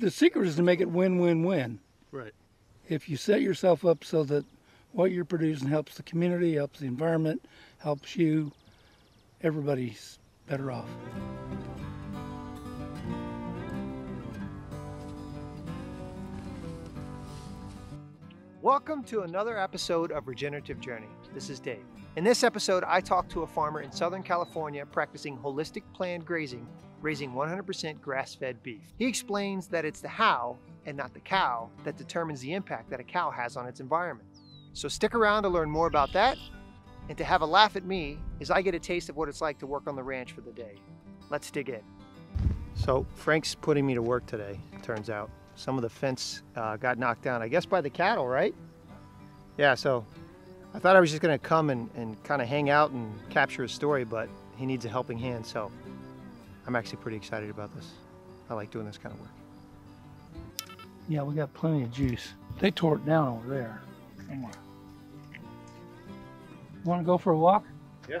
The secret is to make it win-win-win. Right. If you set yourself up so that what you're producing helps the community, helps the environment, helps you, everybody's better off. Welcome to another episode of Regenerative Journey. This is Dave. In this episode, I talk to a farmer in Southern California practicing holistic planned grazing, raising 100% grass fed beef. He explains that it's the how and not the cow that determines the impact that a cow has on its environment. So stick around to learn more about that and to have a laugh at me as I get a taste of what it's like to work on the ranch for the day. Let's dig in. So Frank's putting me to work today, turns out. Some of the fence uh, got knocked down, I guess by the cattle, right? Yeah, so I thought I was just gonna come and, and kind of hang out and capture a story, but he needs a helping hand, so I'm actually pretty excited about this. I like doing this kind of work. Yeah, we got plenty of juice. They tore it down over there. Hang on. Want to go for a walk? Yeah,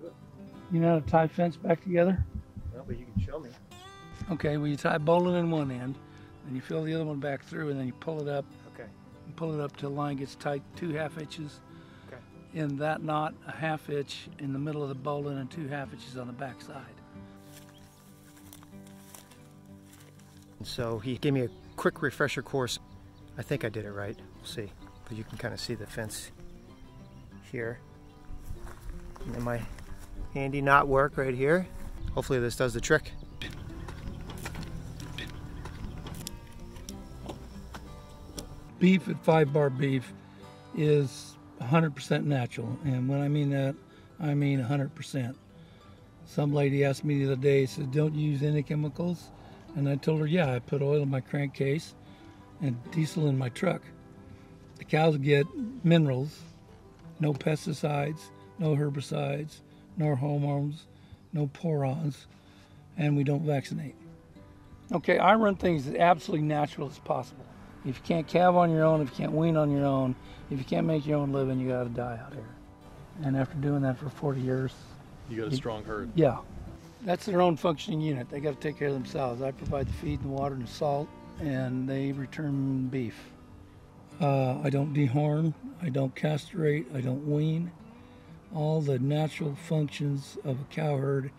good. You know how to tie fence back together? Well, but you can show me. Okay, well you tie bowline in one end, and you fill the other one back through, and then you pull it up Okay. and pull it up till the line gets tight, two half hitches. Okay. In that knot, a half hitch in the middle of the bowline and two half hitches on the back side. And so he gave me a quick refresher course. I think I did it right. We'll see. But you can kind of see the fence here. And then my handy knot work right here. Hopefully this does the trick. beef at five bar beef is 100% natural and when i mean that i mean 100% some lady asked me the other day said don't use any chemicals and i told her yeah i put oil in my crankcase and diesel in my truck the cows get minerals no pesticides no herbicides no hormones no porons and we don't vaccinate okay i run things as absolutely natural as possible if you can't calve on your own, if you can't wean on your own, if you can't make your own living, you got to die out here. And after doing that for 40 years, You got a strong herd. yeah, that's their own functioning unit. They got to take care of themselves. I provide the feed and the water and the salt, and they return beef. Uh, I don't dehorn, I don't castrate, I don't wean. All the natural functions of a cow herd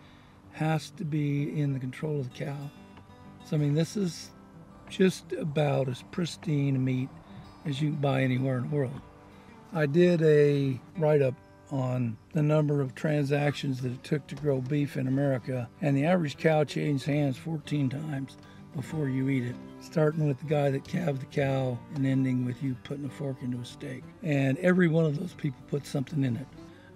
has to be in the control of the cow. So I mean, this is just about as pristine meat as you can buy anywhere in the world. I did a write up on the number of transactions that it took to grow beef in America, and the average cow changed hands 14 times before you eat it, starting with the guy that calved the cow and ending with you putting a fork into a steak. And every one of those people put something in it.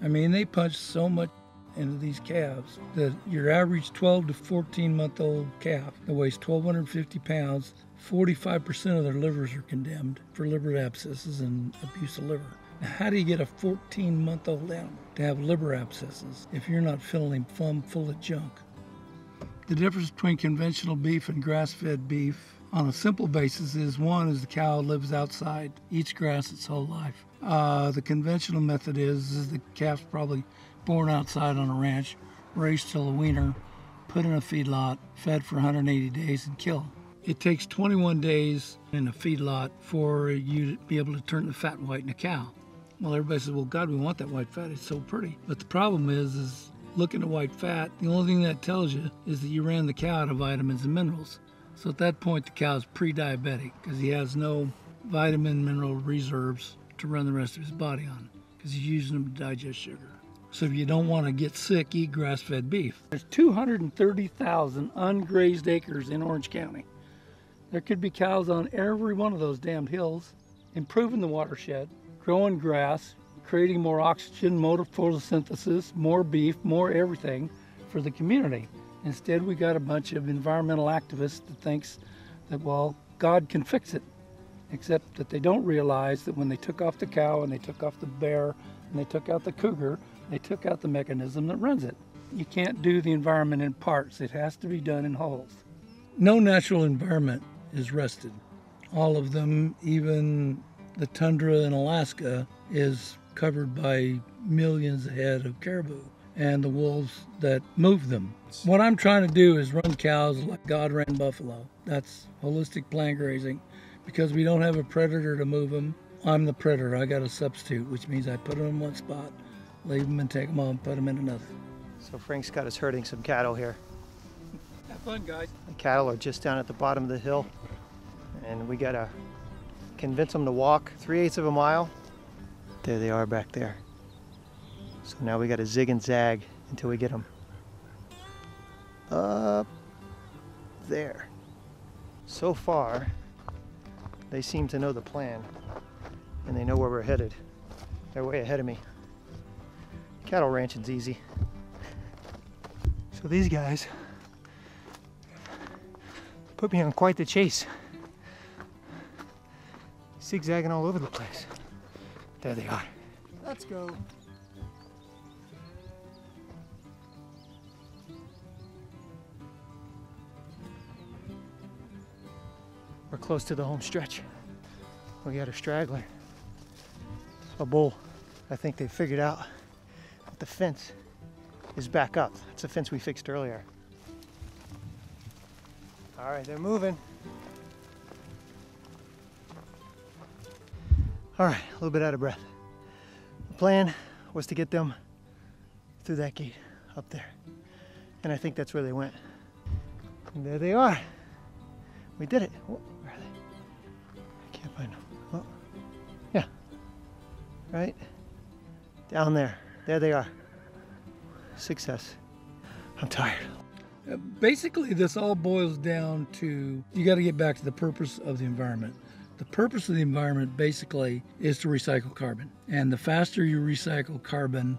I mean, they punch so much into these calves that your average 12 to 14 month old calf that weighs 1,250 pounds, 45% of their livers are condemned for liver abscesses and abuse of liver. How do you get a 14 month old animal to have liver abscesses if you're not filling him plumb full of junk? The difference between conventional beef and grass fed beef on a simple basis is one is the cow lives outside, eats grass its whole life. Uh, the conventional method is, is the calf's probably born outside on a ranch, raised till a weaner, put in a feedlot, fed for 180 days, and killed. It takes 21 days in a feedlot for you to be able to turn the fat white in a cow. Well, everybody says, "Well, God, we want that white fat. It's so pretty." But the problem is, is looking at white fat. The only thing that tells you is that you ran the cow out of vitamins and minerals. So at that point, the cow's pre-diabetic because he has no vitamin mineral reserves to run the rest of his body on because he's using them to digest sugar. So if you don't want to get sick, eat grass-fed beef. There's 230,000 ungrazed acres in Orange County. There could be cows on every one of those damned hills, improving the watershed, growing grass, creating more oxygen, more photosynthesis, more beef, more everything for the community. Instead, we got a bunch of environmental activists that thinks that, well, God can fix it. Except that they don't realize that when they took off the cow and they took off the bear and they took out the cougar, they took out the mechanism that runs it. You can't do the environment in parts, it has to be done in wholes. No natural environment is rested. All of them, even the tundra in Alaska, is covered by millions of head of caribou. and the wolves that move them. What I'm trying to do is run cows like God ran buffalo. That's holistic planned grazing. Because we don't have a predator to move them, I'm the predator. I got a substitute, which means I put them in one spot, leave them and take them on, put them in another. So Frank's got us herding some cattle here. Have fun, guys. The cattle are just down at the bottom of the hill, and we gotta convince them to walk three eighths of a mile. There they are back there. So now we gotta zig and zag until we get them up there. So far, they seem to know the plan and they know where we're headed. They're way ahead of me. Cattle ranching's easy. So these guys put me on quite the chase. Zigzagging all over the place. There they are. Let's go. We're close to the home stretch. We got a straggler. A bull. I think they figured out that the fence is back up. It's the fence we fixed earlier. All right, they're moving. All right, a little bit out of breath. The plan was to get them through that gate up there. And I think that's where they went. And there they are. We did it. Oh, where are they? I can't find them. Oh, yeah. Right? Down there. There they are. Success. I'm tired. Basically, this all boils down to you got to get back to the purpose of the environment. The purpose of the environment basically is to recycle carbon. And the faster you recycle carbon,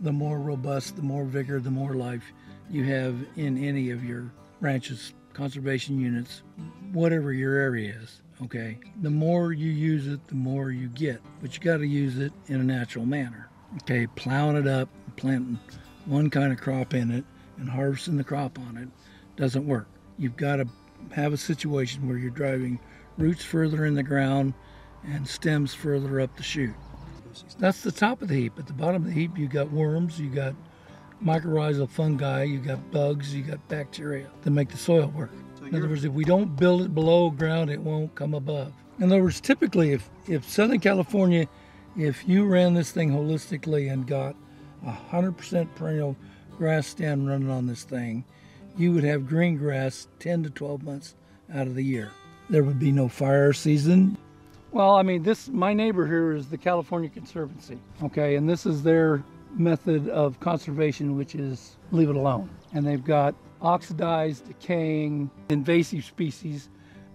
the more robust, the more vigor, the more life you have in any of your ranches, conservation units, whatever your area is. Okay. The more you use it, the more you get. But you got to use it in a natural manner. Okay. Plowing it up, planting one kind of crop in it, and harvesting the crop on it doesn't work. You've got to have a situation where you're driving roots further in the ground and stems further up the shoot. That's the top of the heap. At the bottom of the heap, you got worms, you got mycorrhizal fungi, you got bugs, you got bacteria that make the soil work. In other words, if we don't build it below ground, it won't come above. In other words, typically, if, if Southern California, if you ran this thing holistically and got 100% perennial grass stand running on this thing, you would have green grass 10 to 12 months out of the year. There would be no fire season. Well, I mean, this my neighbor here is the California Conservancy, okay, and this is their method of conservation, which is leave it alone. And they've got oxidized, decaying, invasive species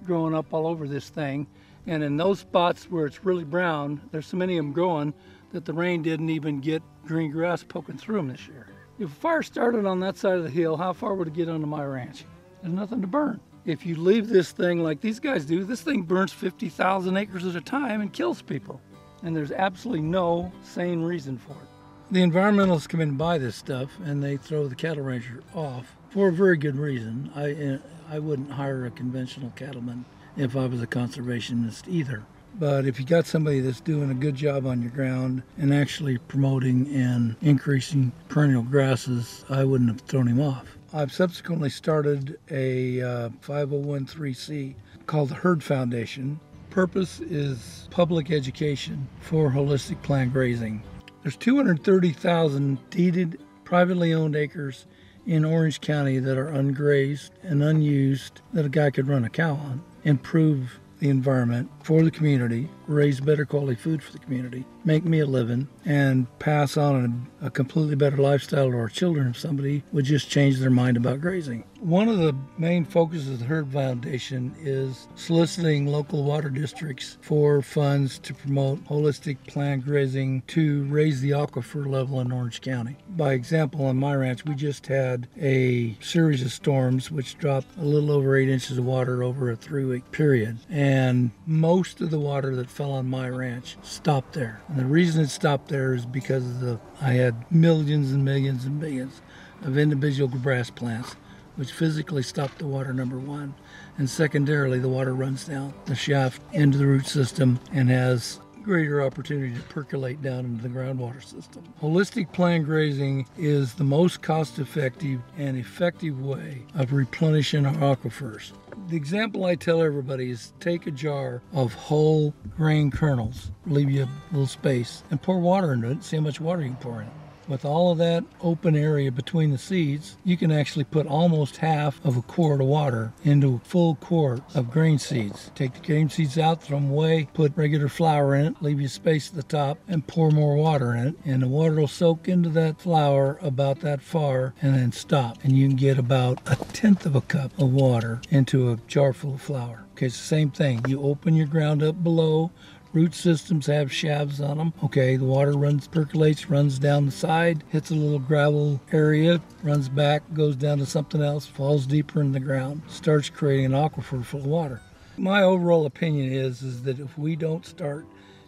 growing up all over this thing. And in those spots where it's really brown, there's so many of them growing that the rain didn't even get green grass poking through them this year. If a fire started on that side of the hill, how far would it get onto my ranch? There's nothing to burn. If you leave this thing like these guys do, this thing burns 50,000 acres at a time and kills people. And there's absolutely no sane reason for it. The environmentalists come in and buy this stuff and they throw the cattle rancher off for a very good reason. I, I wouldn't hire a conventional cattleman if I was a conservationist either. But if you got somebody that's doing a good job on your ground and actually promoting and increasing perennial grasses, I wouldn't have thrown him off. I've subsequently started a uh, 501(c)(3) called the Herd Foundation. Purpose is public education for holistic planned grazing. There's 230,000 deeded, privately owned acres in Orange County that are ungrazed and unused that a guy could run a cow on, improve the environment for the community, raise better quality food for the community, make me a living, and pass on a, a, completely better lifestyle to our children if somebody would just change their mind about grazing. One of the main focuses of the Herd Foundation is soliciting local water districts for funds to promote holistic planned grazing to raise the aquifer level in Orange County. By example, on my ranch, we just had a series of storms which dropped a little over eight inches of water over a three week period. And most of the water that fell on my ranch stopped there. And the reason it stopped there is because of the, I had millions and millions and millions of individual grass plants which physically stop the water, number one. And secondarily, the water runs down the shaft into the root system and has greater opportunity to percolate down into the groundwater system. Holistic planned grazing is the most cost effective and effective way of replenishing our aquifers. The example I tell everybody is take a jar of whole grain kernels, leave you a little space, and pour water into it, see how much water you can pour in it with all of that open area between the seeds, you can actually put almost half of a quart of water into a full quart of grain seeds. Take the grain seeds out, throw them away, put regular flour in it, leave you space at the top, and pour more water in it. And the water will soak into that flour about that far and then stop. And you can get about a tenth of a cup of water into a jar full of flour. Okay, it's the same thing. You open your ground up below, Root systems have shafts on them. Okay, the water runs, percolates, runs down the side, hits a little gravel area, runs back, goes down to something else, falls deeper in the ground, starts creating an aquifer full of water. My overall opinion is, is that if we don't start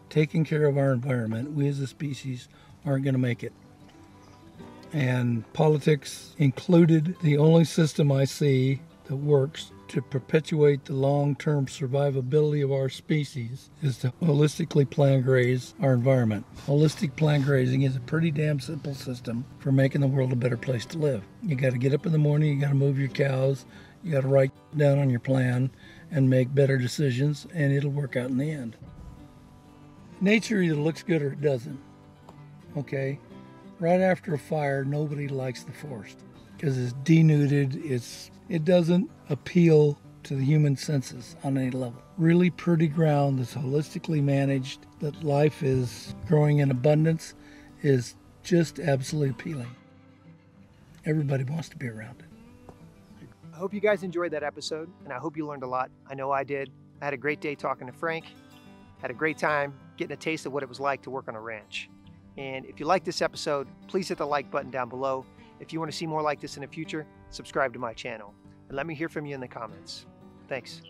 taking care of our environment, we as a species aren't going to make it. And politics included, the only system I see that works to perpetuate the long term survivability of our species is to holistically plant graze our environment. Holistic planned grazing is a pretty damn simple system for making the world a better place to live. You got to get up in the morning, you got to move your cows, you got to write down on your plan and make better decisions, and it'll work out in the end. Nature either looks good or it doesn't. Okay? Right after a fire, nobody likes the forest because it's denuded, it's it doesn't appeal to the human senses on any level. Really pretty ground that's holistically managed, that life is growing in abundance, is just absolutely appealing. Everybody wants to be around it. I hope you guys enjoyed that episode, and I hope you learned a lot. I know I did. I had a great day talking to Frank, had a great time getting a taste of what it was like to work on a ranch. And if you like this episode, please hit the like button down below. If you want to see more like this in the future, subscribe to my channel and let me hear from you in the comments. Thanks.